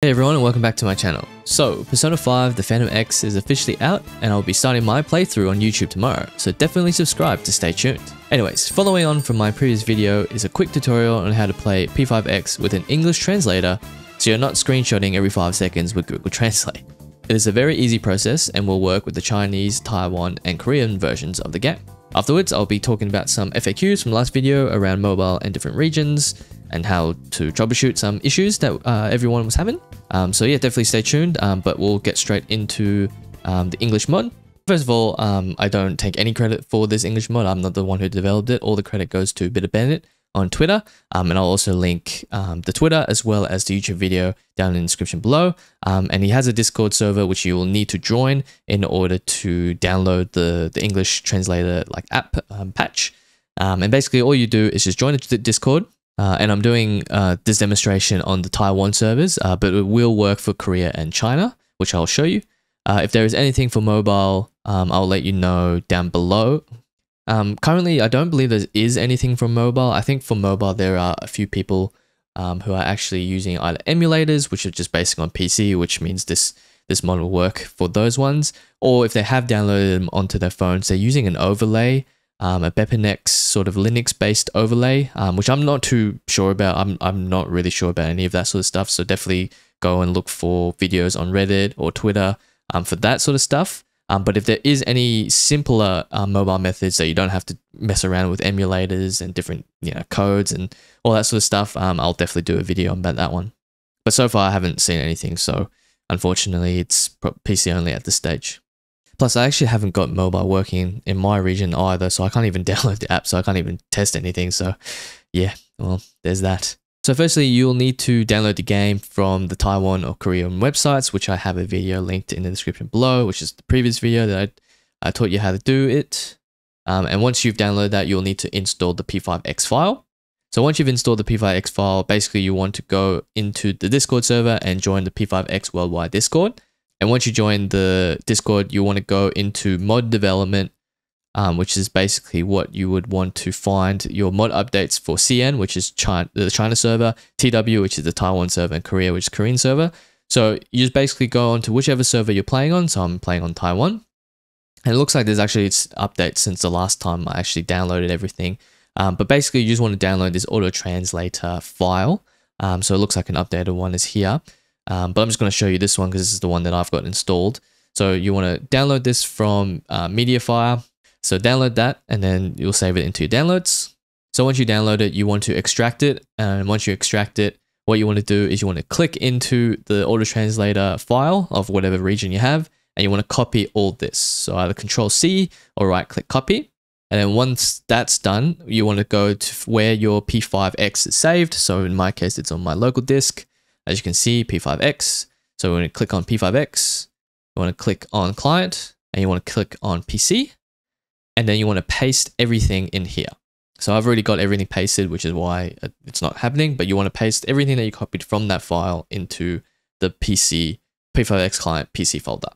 Hey everyone and welcome back to my channel. So, Persona 5 The Phantom X is officially out and I'll be starting my playthrough on YouTube tomorrow, so definitely subscribe to stay tuned. Anyways, following on from my previous video is a quick tutorial on how to play P5X with an English translator so you're not screenshotting every 5 seconds with Google Translate. It is a very easy process and will work with the Chinese, Taiwan and Korean versions of the game. Afterwards, I'll be talking about some FAQs from last video around mobile and different regions, and how to troubleshoot some issues that uh, everyone was having. Um, so yeah, definitely stay tuned, um, but we'll get straight into um, the English mod. First of all, um, I don't take any credit for this English mod. I'm not the one who developed it. All the credit goes to BitterBandit on Twitter. Um, and I'll also link um, the Twitter as well as the YouTube video down in the description below. and he has a Discord server which you will need to join in order to download the, the English translator like app patch. and basically all you do is just join the Discord uh, and I'm doing uh, this demonstration on the Taiwan servers, uh, but it will work for Korea and China, which I'll show you. Uh, if there is anything for mobile, um, I'll let you know down below. Um, currently, I don't believe there is anything for mobile. I think for mobile, there are a few people um, who are actually using either emulators, which are just based on PC, which means this this mod will work for those ones, or if they have downloaded them onto their phones, they're using an overlay um, a BepInEx sort of Linux based overlay, um, which I'm not too sure about. I'm, I'm not really sure about any of that sort of stuff. So definitely go and look for videos on Reddit or Twitter um, for that sort of stuff. Um, but if there is any simpler uh, mobile methods that you don't have to mess around with emulators and different you know codes and all that sort of stuff, um, I'll definitely do a video about that one. But so far I haven't seen anything, so unfortunately it's PC only at this stage. Plus, I actually haven't got mobile working in my region either, so I can't even download the app, so I can't even test anything. So, yeah, well, there's that. So firstly, you'll need to download the game from the Taiwan or Korean websites, which I have a video linked in the description below, which is the previous video that I, I taught you how to do it. Um, and once you've downloaded that, you'll need to install the P5X file. So once you've installed the P5X file, basically you want to go into the Discord server and join the P5X Worldwide Discord. And once you join the Discord, you want to go into mod development, um, which is basically what you would want to find your mod updates for CN, which is China, the China server, TW, which is the Taiwan server, and Korea, which is Korean server. So you just basically go on to whichever server you're playing on. So I'm playing on Taiwan. And it looks like there's actually updates since the last time I actually downloaded everything. Um, but basically, you just want to download this auto translator file. Um, so it looks like an updated one is here. Um, but I'm just going to show you this one because this is the one that I've got installed. So you want to download this from uh, Mediafire. So download that and then you'll save it into your downloads. So once you download it, you want to extract it. And once you extract it, what you want to do is you want to click into the auto translator file of whatever region you have, and you want to copy all this. So either control C or right click copy. And then once that's done, you want to go to where your P5X is saved. So in my case, it's on my local disk. As you can see, P5X. So we're going to click on P5X. You want to click on client and you want to click on PC. And then you want to paste everything in here. So I've already got everything pasted, which is why it's not happening. But you want to paste everything that you copied from that file into the PC P5X client PC folder.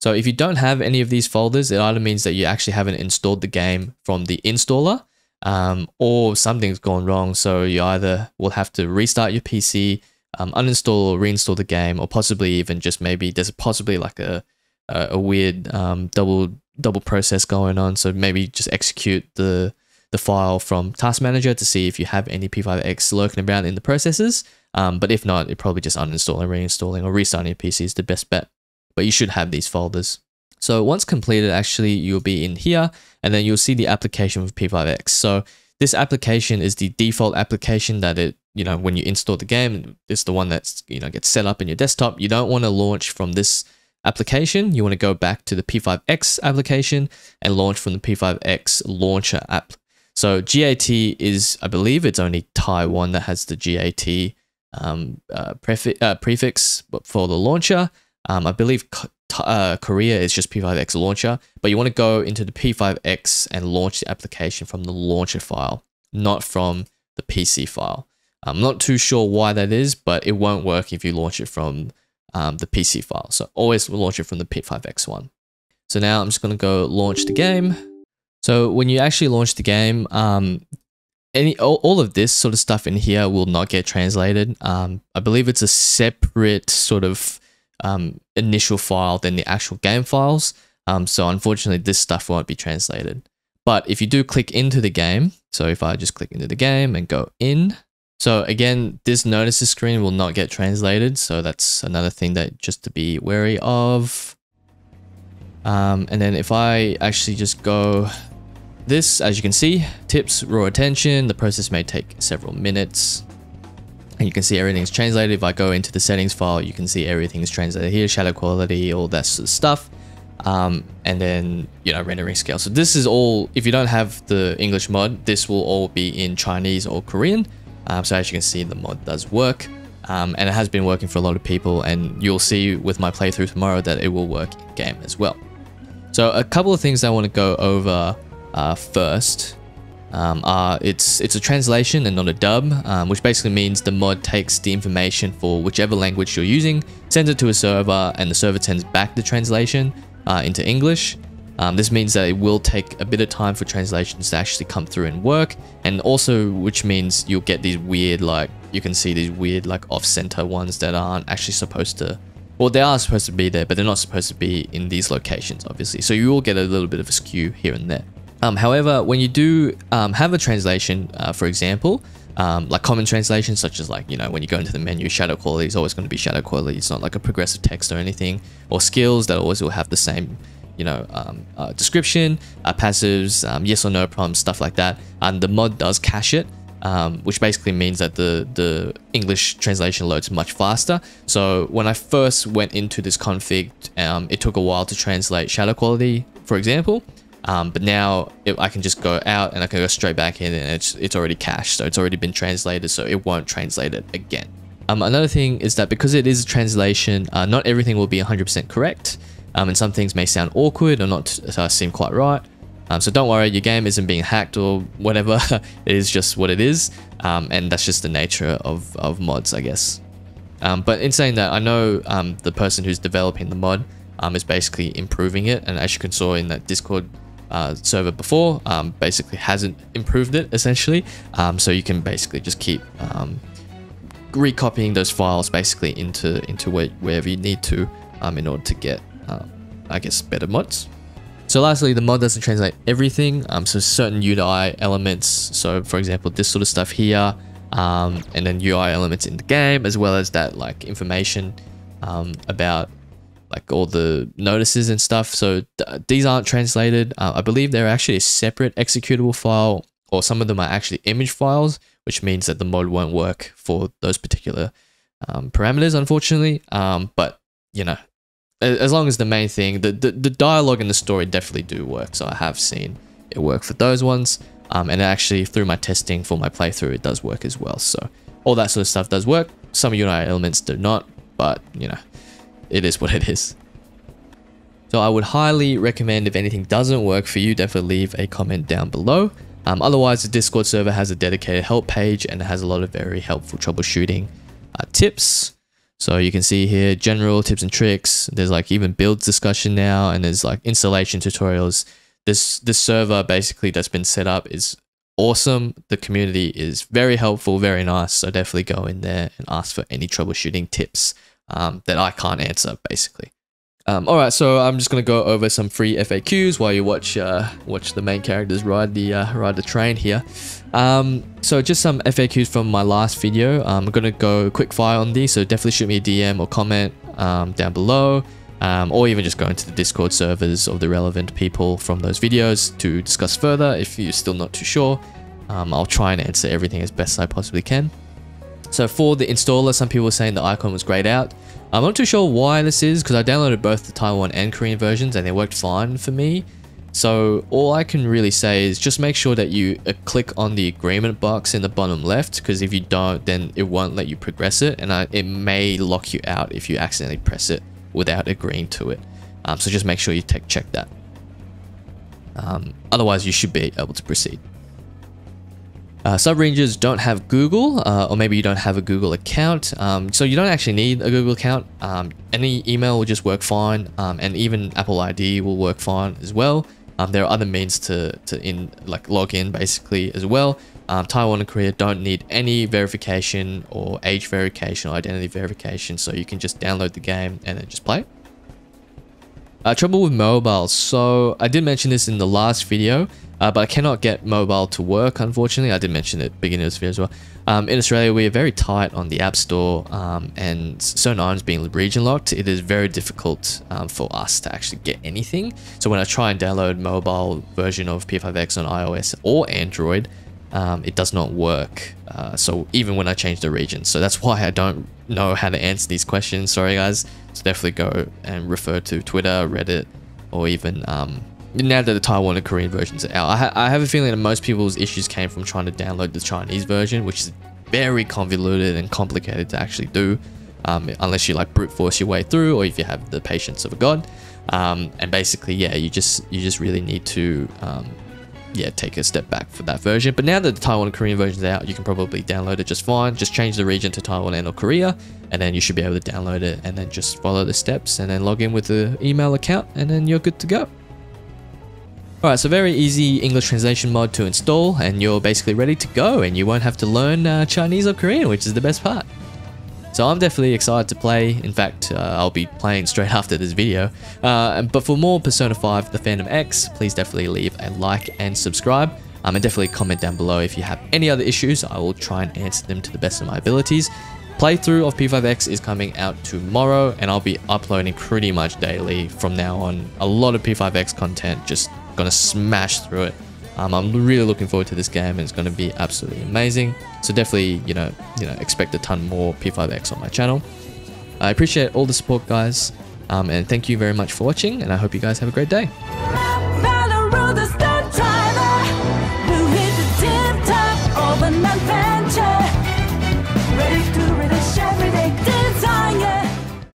So if you don't have any of these folders, it either means that you actually haven't installed the game from the installer um, or something's gone wrong. So you either will have to restart your PC, um, uninstall or reinstall the game, or possibly even just maybe there's possibly like a a, a weird um, double double process going on. So maybe just execute the the file from Task Manager to see if you have any P5X lurking around in the processes. Um, but if not, it probably just uninstalling, reinstalling, or restarting your PC is the best bet. But you should have these folders. So once completed, actually, you'll be in here, and then you'll see the application with P5X. So this application is the default application that it you know, when you install the game, it's the one that's, you know, gets set up in your desktop. You don't want to launch from this application. You want to go back to the P5X application and launch from the P5X launcher app. So GAT is, I believe it's only Taiwan that has the GAT um, uh, prefix, uh, prefix for the launcher. Um, I believe uh, Korea is just P5X launcher, but you want to go into the P5X and launch the application from the launcher file, not from the PC file. I'm not too sure why that is, but it won't work if you launch it from um, the PC file. So always launch it from the P5X one. So now I'm just going to go launch the game. So when you actually launch the game, um, any all, all of this sort of stuff in here will not get translated. Um, I believe it's a separate sort of um, initial file than the actual game files. Um, so unfortunately, this stuff won't be translated. But if you do click into the game, so if I just click into the game and go in, so again, this notices screen will not get translated. So that's another thing that just to be wary of. Um, and then if I actually just go this, as you can see, tips raw attention. The process may take several minutes. And you can see everything's translated. If I go into the settings file, you can see everything's translated here, shadow quality, all that sort of stuff. Um, and then, you know, rendering scale. So this is all, if you don't have the English mod, this will all be in Chinese or Korean. Um, so as you can see, the mod does work. Um, and it has been working for a lot of people and you'll see with my playthrough tomorrow that it will work in game as well. So a couple of things I want to go over uh, first um, are it's it's a translation and not a dub, um, which basically means the mod takes the information for whichever language you're using, sends it to a server, and the server sends back the translation uh, into English. Um, this means that it will take a bit of time for translations to actually come through and work, and also which means you'll get these weird like you can see these weird like off-center ones that aren't actually supposed to well, they are supposed to be there, but they're not supposed to be in these locations, obviously. So you will get a little bit of a skew here and there. Um, however, when you do um, have a translation, uh, for example, um, like common translations, such as like, you know, when you go into the menu, shadow quality is always going to be shadow quality. It's not like a progressive text or anything, or skills that always will have the same, you know, um, uh, description, uh, passives, um, yes or no prompts, stuff like that. And the mod does cache it. Um, which basically means that the, the English translation loads much faster. So when I first went into this config, it took a while to translate shadow quality, for example. Um, but now it, I can just go out and I can go straight back in and it's, it's already cached. So it's already been translated, so it won't translate it again. Um, another thing is that because it is a translation, uh, not everything will be 100% correct. Um, and some things may sound awkward or not uh, seem quite right. Um, so don't worry, your game isn't being hacked or whatever. it is just what it is. Um, and that's just the nature of, of mods, I guess. Um, but in saying that, I know um, the person who's developing the mod um, is basically improving it. And as you can saw in that Discord uh, server before basically hasn't improved it essentially. So you can basically just keep recopying those files basically into into where, wherever you need to in order to get, um, I guess, better mods. So lastly, the mod doesn't translate everything. Um, so certain UI elements, so for example, this sort of stuff here, um, and then UI elements in the game, as well as that like information um, about like all the notices and stuff. So th these aren't translated. Uh, I believe they're actually a separate executable file, or some of them are actually image files, which means that the mod won't work for those particular um, parameters, unfortunately. Um, but you know, as long as the main thing, the, the the dialogue and the story definitely do work. So I have seen it work for those ones. Um, and actually through my testing for my playthrough, it does work as well. So all that sort of stuff does work. Some of UI elements do not, but you know, it is what it is. So I would highly recommend if anything doesn't work for you, definitely leave a comment down below. Um, otherwise, the Discord server has a dedicated help page and it has a lot of very helpful troubleshooting uh, tips. So you can see here general tips and tricks. There's like even builds discussion now and there's like installation tutorials. This this server basically that's been set up is awesome. The community is very helpful, very nice. So definitely go in there and ask for any troubleshooting tips um, that I can't answer, basically. Um, all right, so I'm just gonna go over some free FAQs while you watch uh, watch the main characters ride the uh, ride the train here. Um, so just some FAQs from my last video. Um, I'm gonna go quick fire on these, so definitely shoot me a DM or comment um, down below, um, or even just go into the Discord servers of the relevant people from those videos to discuss further. If you're still not too sure, um, I'll try and answer everything as best I possibly can. So for the installer, some people were saying the icon was grayed out. I'm not too sure why this is because I downloaded both the Taiwan and Korean versions and they worked fine for me. So all I can really say is just make sure that you uh, click on the agreement box in the bottom left because if you don't then it won't let you progress it and I, it may lock you out if you accidentally press it without agreeing to it. Um, so just make sure you check that. Um, otherwise you should be able to proceed. Uh, sub-rangers don't have Google, uh, or maybe you don't have a Google account, um, so you don't actually need a Google account. Um, any email will just work fine, um, and even Apple ID will work fine as well. Um, there are other means to, to in like log in basically as well. Um, Taiwan and Korea don't need any verification or age verification or identity verification, so you can just download the game and then just play. Uh, trouble with mobile. So I did mention this in the last video, uh, but I cannot get mobile to work, unfortunately. I did mention it beginning of this video as well. Um, in Australia, we are very tight on the App Store, um, and certain items being region locked, it is very difficult um, for us to actually get anything. So when I try and download mobile version of P5X on iOS or Android, um, it does not work. Uh, so even when I change the region, so that's why I don't know how to answer these questions. Sorry guys. So definitely go and refer to Twitter, Reddit, or even um, now that the Taiwan and Korean versions are out. I, ha I have a feeling that most people's issues came from trying to download the Chinese version, which is very convoluted and complicated to actually do. Um, unless you like brute force your way through, or if you have the patience of a god. Um, and basically, yeah, you just you just really need to um, yeah, take a step back for that version. But now that the Taiwan and Korean version is out, you can probably download it just fine. Just change the region to Taiwan and or Korea, and then you should be able to download it and then just follow the steps and then log in with the email account and then you're good to go. Alright, so very easy English translation mod to install and you're basically ready to go and you won't have to learn uh, Chinese or Korean, which is the best part. So I'm definitely excited to play. In fact, uh, I'll be playing straight after this video. Uh, but for more Persona 5 The Phantom X, please definitely leave a like and subscribe. Um, and definitely comment down below if you have any other issues. I will try and answer them to the best of my abilities. Playthrough of P5X is coming out tomorrow and I'll be uploading pretty much daily from now on. A lot of P5X content, just gonna smash through it. Um, I'm really looking forward to this game and it's going to be absolutely amazing. So definitely, you know, you know, expect a ton more P5X on my channel. I appreciate all the support guys um, and thank you very much for watching and I hope you guys have a great day.